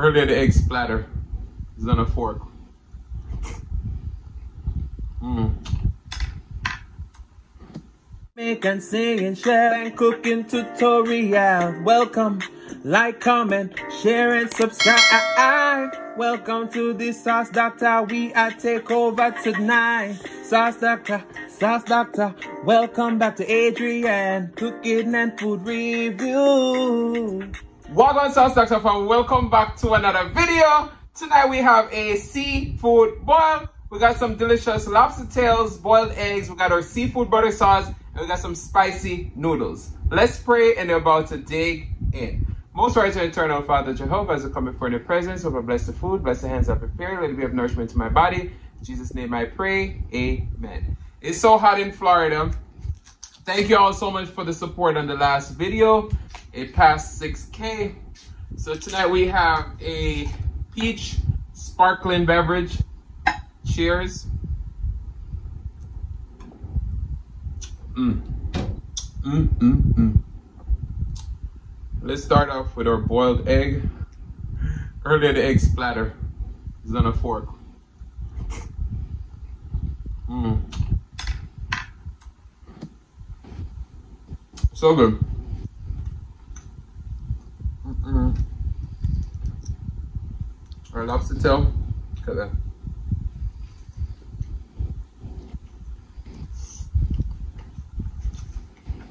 Earlier the egg splatter is on a fork. Mm. Make and sing and share and cooking tutorial. Welcome, like, comment, share and subscribe. Welcome to the Sauce Doctor. We are take over tonight. Sauce Doctor, Sauce Doctor. Welcome back to Adrian Cooking and Food Review. Welcome Sauce Doctor fan. Welcome back to another video. Tonight we have a seafood boil. We got some delicious lobster tails, boiled eggs. We got our seafood butter sauce and we got some spicy noodles. Let's pray and we're about to dig in. Most righteous and eternal Father Jehovah, as I come before your presence, over bless the food, bless the hands I prepare, let it be of nourishment to my body. In Jesus' name I pray, amen. It's so hot in Florida. Thank you all so much for the support on the last video. It passed 6K. So tonight we have a peach sparkling beverage. Cheers. Mm. Mm, mm, mm. Let's start off with our boiled egg. Earlier the egg splatter is on a fork. Mm. So good. Mm -mm. Our lobster tail. Look at that.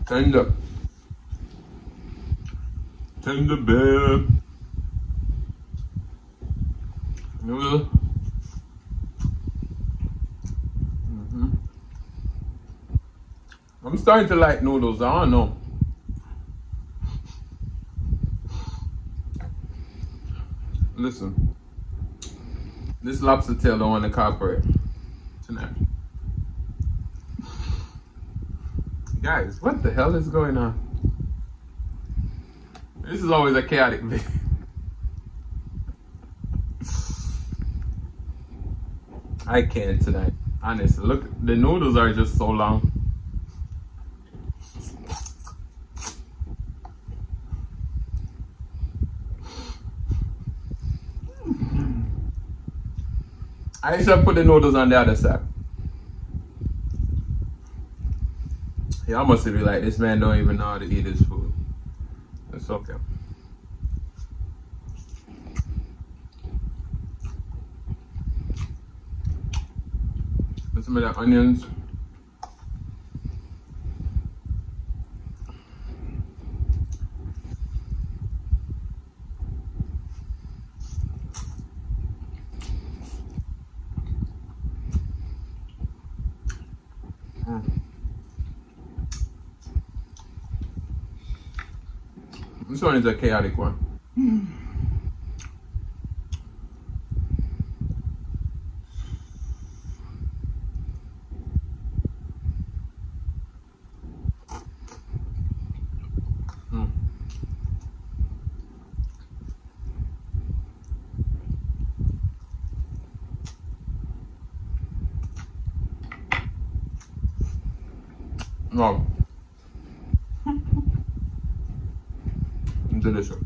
Tender. Tender bear. Noodle. Mm -hmm. I'm starting to like noodles. I don't know. Listen, this lobster tail don't want to cooperate tonight. Guys, what the hell is going on? This is always a chaotic video. I can't tonight. Honestly, look, the noodles are just so long. I should put the noodles on the other side. Y'all must be like, this man don't even know how to eat his food. It's okay. Some of the onions. This one is a chaotic one. Hmm. Mm. Wow. Delicious.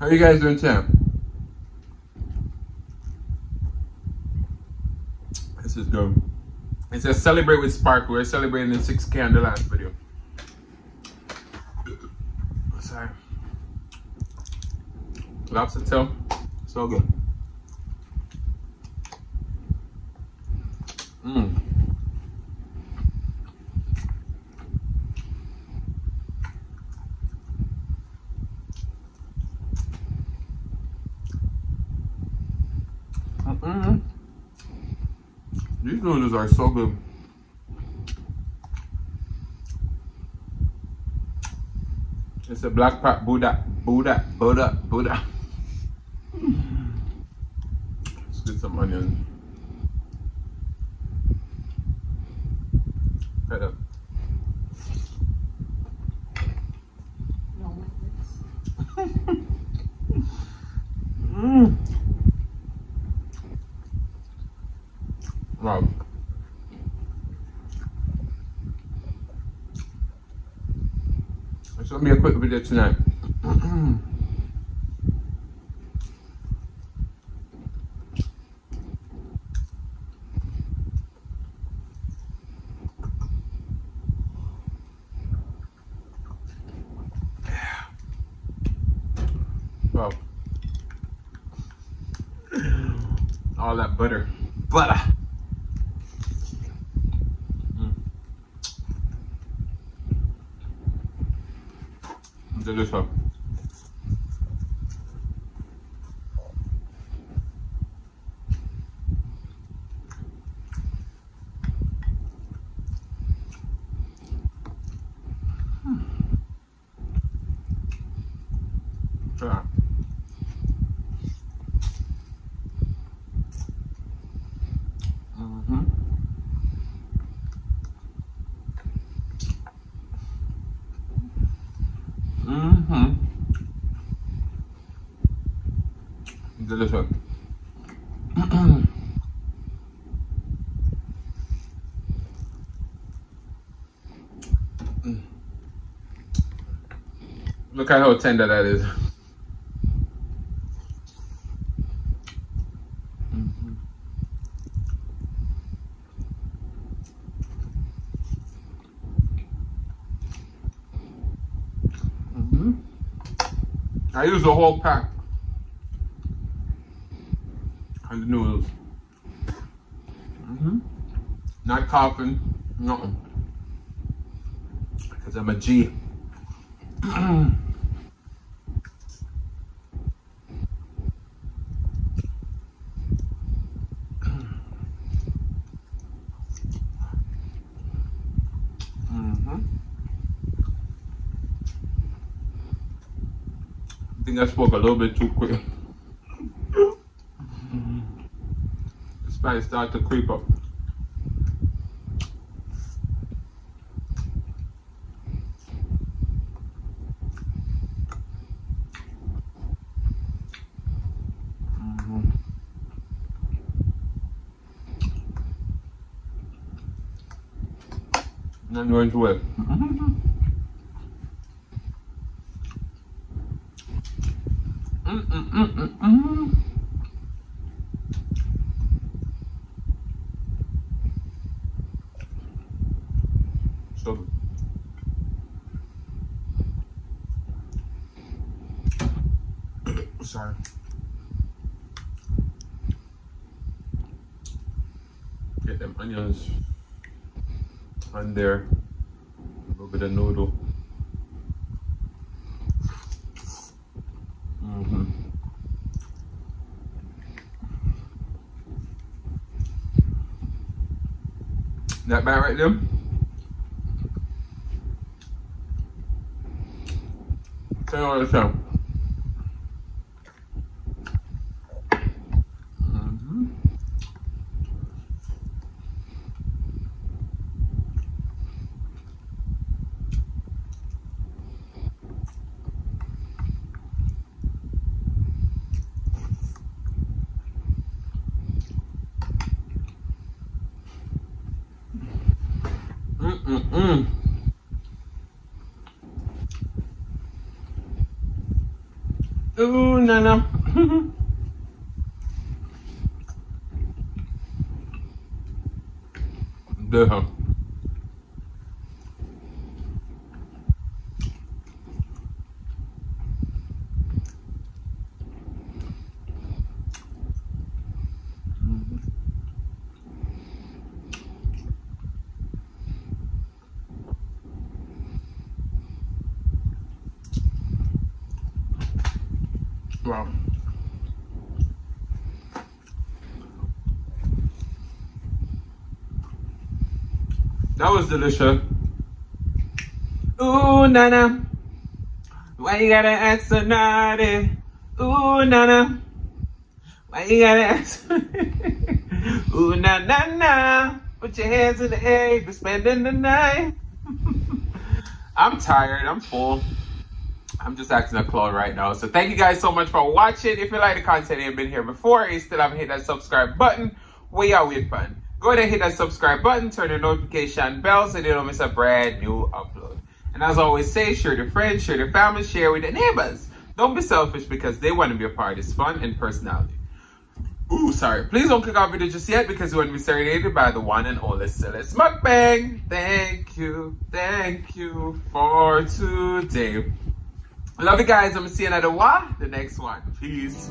How are you guys doing today? This is good. It says celebrate with Spark. We're celebrating the 6K on the last video. Sorry. Lobster tail. So good. Mmm. Mm -hmm. These noodles are so good. It's a black pot Buddha, Buddha, Buddha, Buddha. Let's get some onion. Cut up. quick video tonight. all that butter. Butter. Delicious. delicious. Look at how tender that is. Mm-hmm. I use the whole pack and the noodles. Mm -hmm. Not coughing, nothing. Because I'm a G. mm -hmm. I think I spoke a little bit too quick. the spice start to creep up. Mm-hmm. I'm going to it. Mm-mm-mm-mm-mm. sorry. Get them onions on there. A little bit of noodle. Mm -hmm. That bad right there? What it's Mm-mm-mm. No, no. Duh. That was delicious. Ooh, Nana. Why you gotta act so naughty? Ooh, Nana. Why you gotta act so... Ooh, na, na, na. Put your hands in the air. You're spending the night. I'm tired. I'm full. I'm just acting a clone right now. So thank you guys so much for watching. If you like the content and been here before you still haven't hit that subscribe button, we are with fun. Go ahead and hit that subscribe button, turn the notification bell so you don't miss a brand new upload. And as always say, share to friends, share to family, share with the neighbors. Don't be selfish because they want to be a part of this fun and personality. Ooh, sorry. Please don't click our video just yet because you want to be serenaded by the one and only Celeste Mukbang. Thank you, thank you for today. Love you guys. I'm gonna see you another one, the next one. Peace.